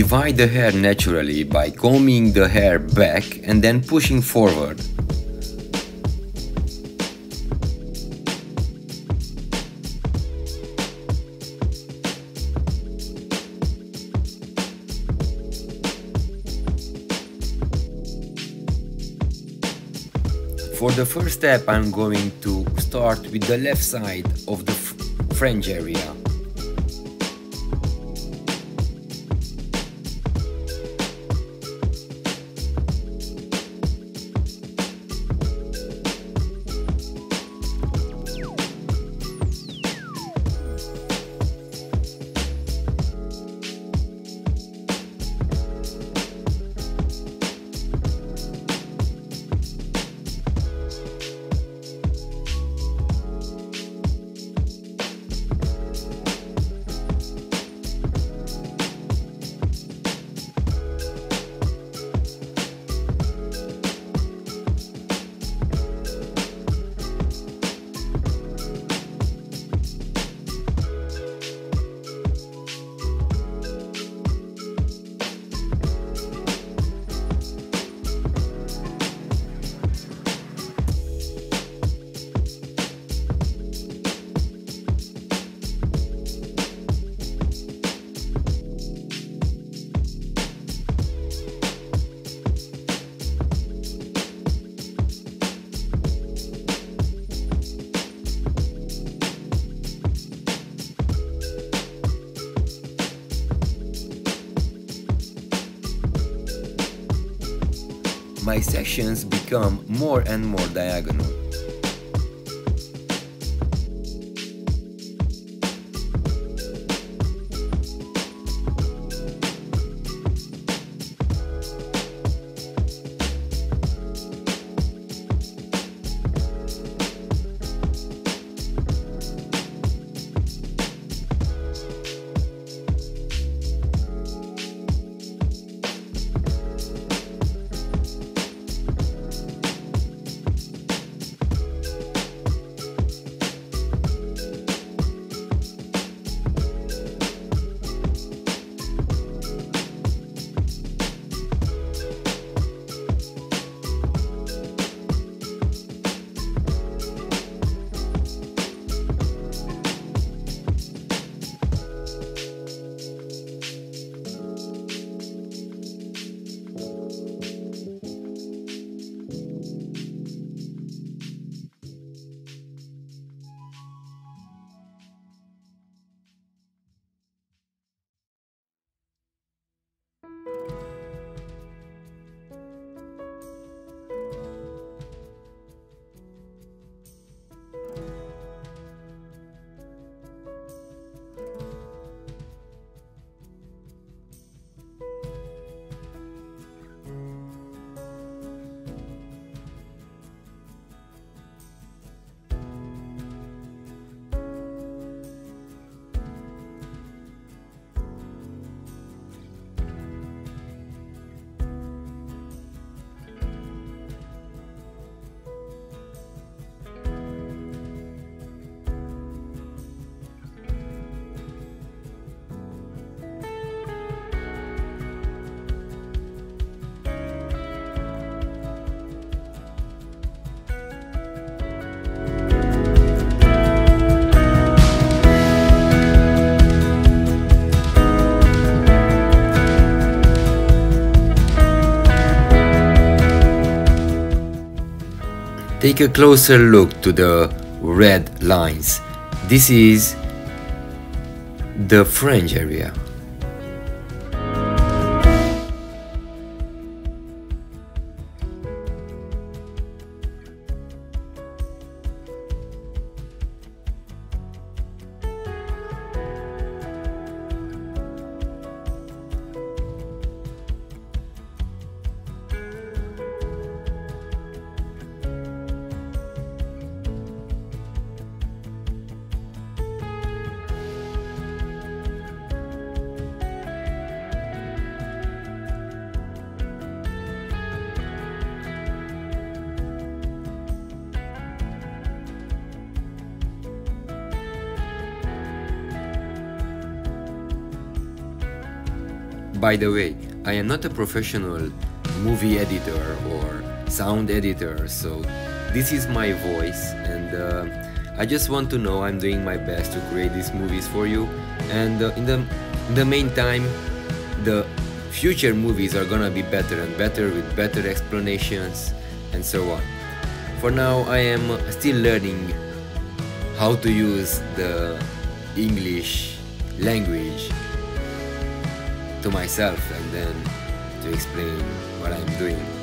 Divide the hair naturally by combing the hair back and then pushing forward. For the first step I'm going to start with the left side of the fringe area. My sections become more and more diagonal. Take a closer look to the red lines. This is the fringe area. By the way, I am not a professional movie editor or sound editor, so this is my voice and uh, I just want to know I'm doing my best to create these movies for you and uh, in the in the meantime the future movies are gonna be better and better with better explanations and so on. For now I am still learning how to use the English language to myself and then to explain what I'm doing.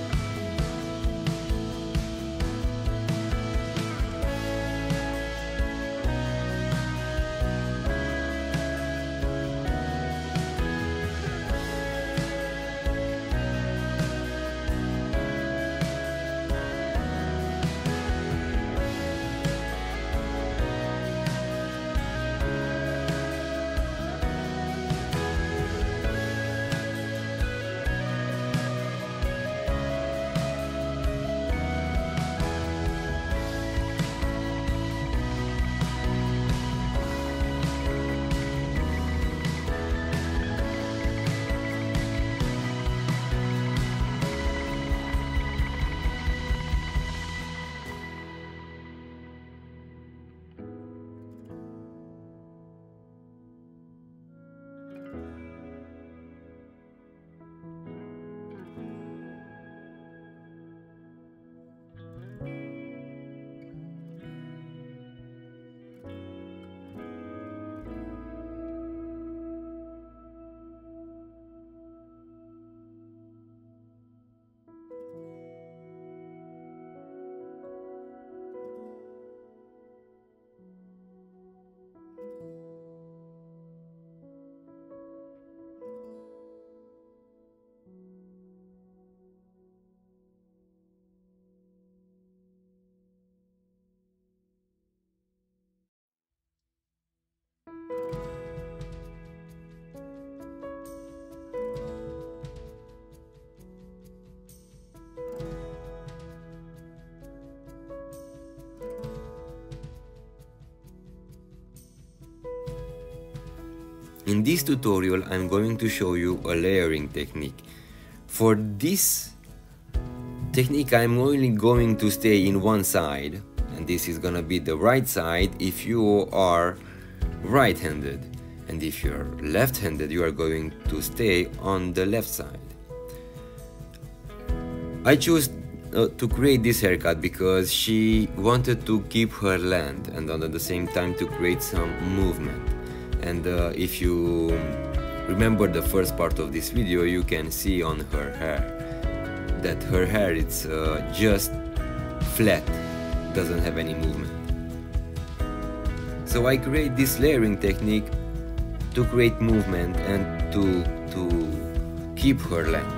In this tutorial I'm going to show you a layering technique. For this technique I'm only going to stay in one side and this is gonna be the right side if you are right-handed and if you're left-handed you are going to stay on the left side. I chose uh, to create this haircut because she wanted to keep her length and at the same time to create some movement and uh, if you remember the first part of this video you can see on her hair that her hair it's uh, just flat doesn't have any movement. So I create this layering technique to create movement and to to keep her length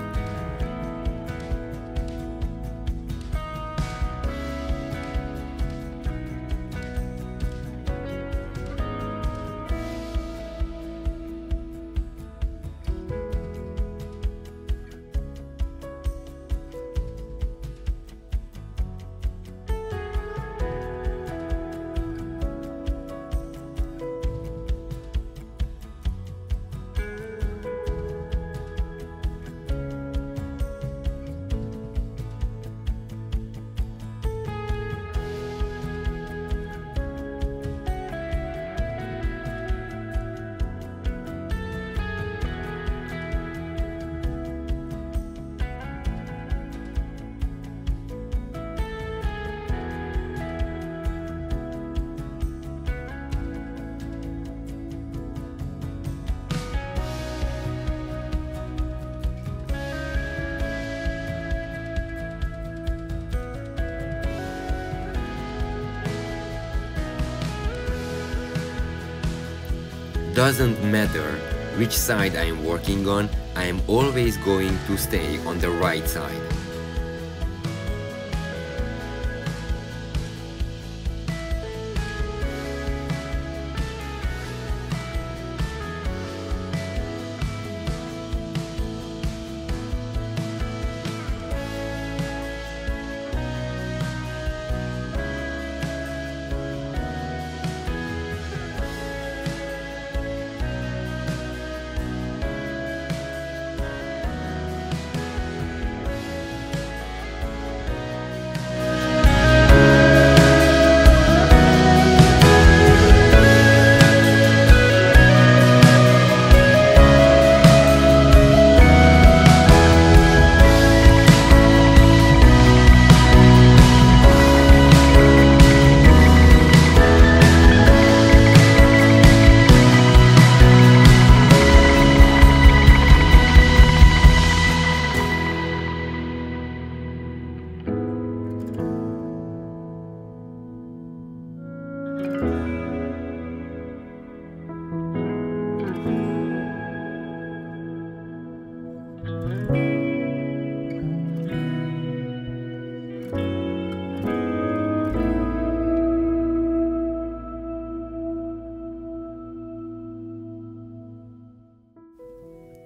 Doesn't matter which side I am working on, I am always going to stay on the right side.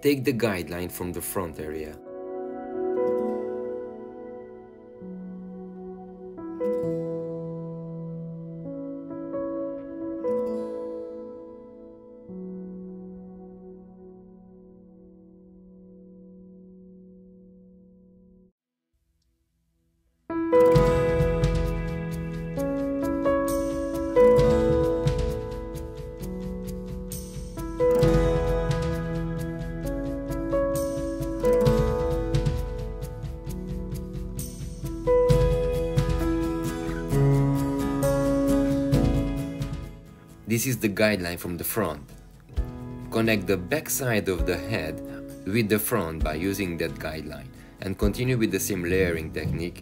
Take the guideline from the front area. This is the guideline from the front. Connect the back side of the head with the front by using that guideline and continue with the same layering technique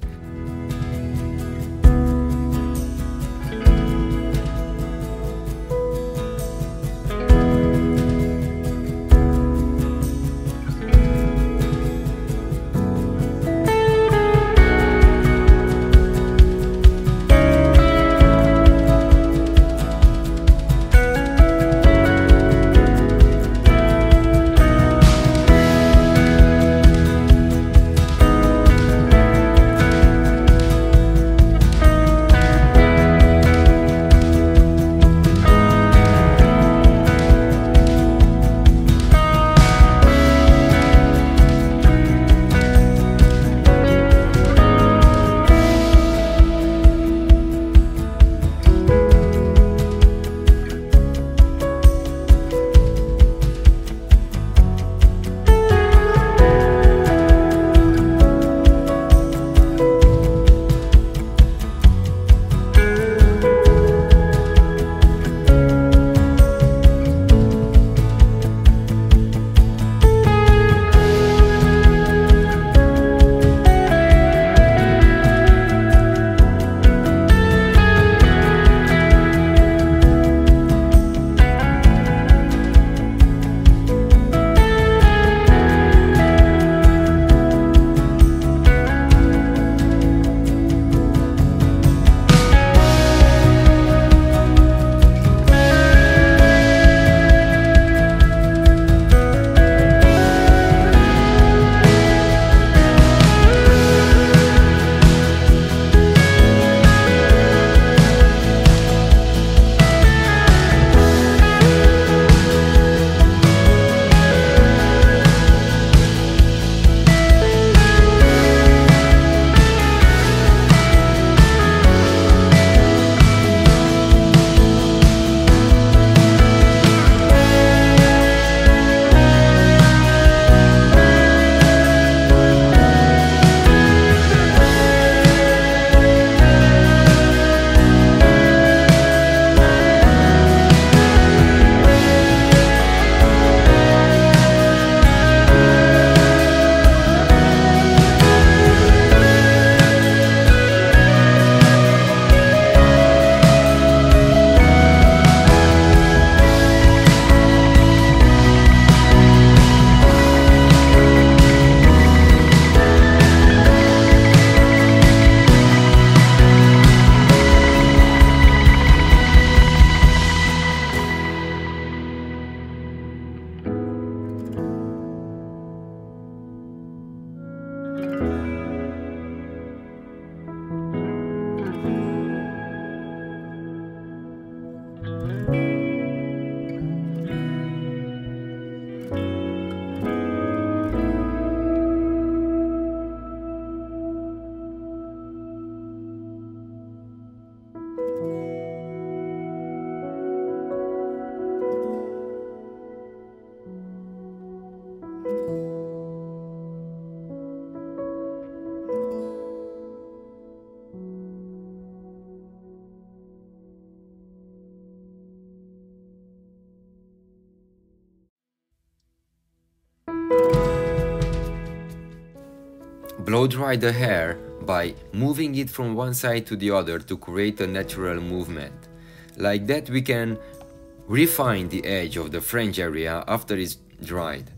Blow dry the hair by moving it from one side to the other to create a natural movement. Like that we can refine the edge of the fringe area after it's dried.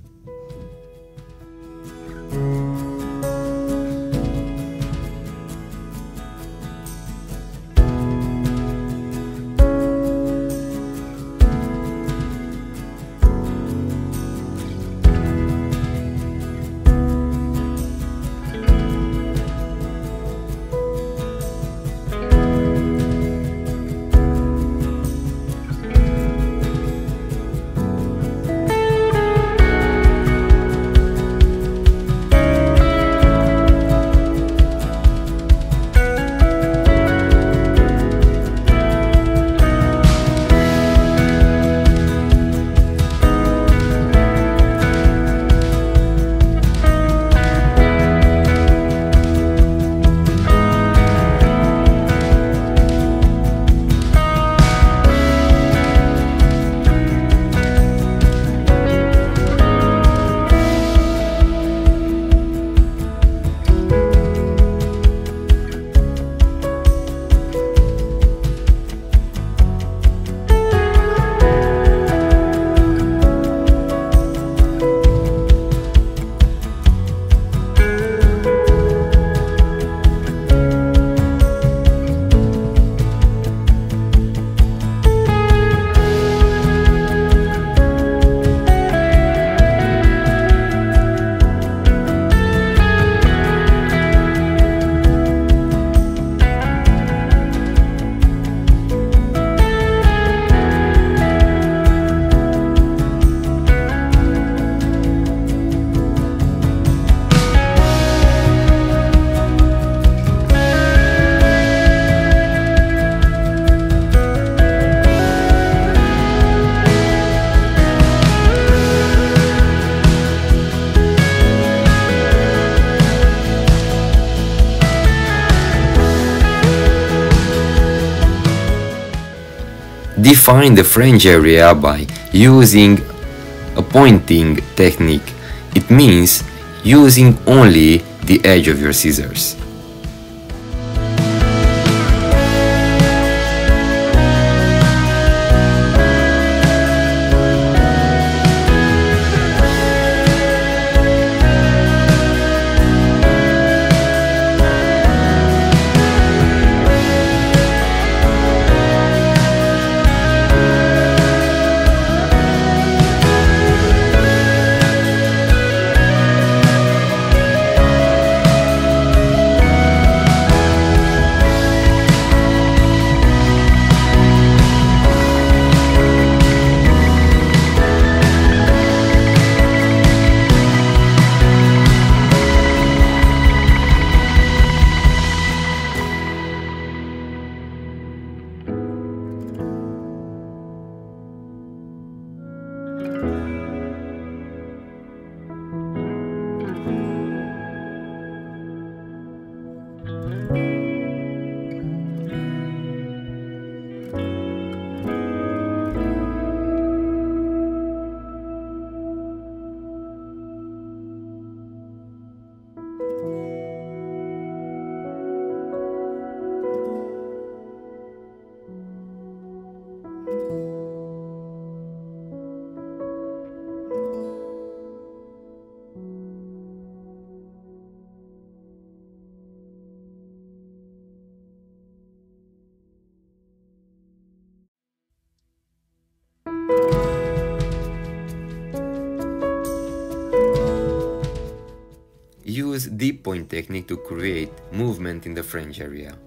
Define the fringe area by using a pointing technique. It means using only the edge of your scissors. Use deep point technique to create movement in the fringe area.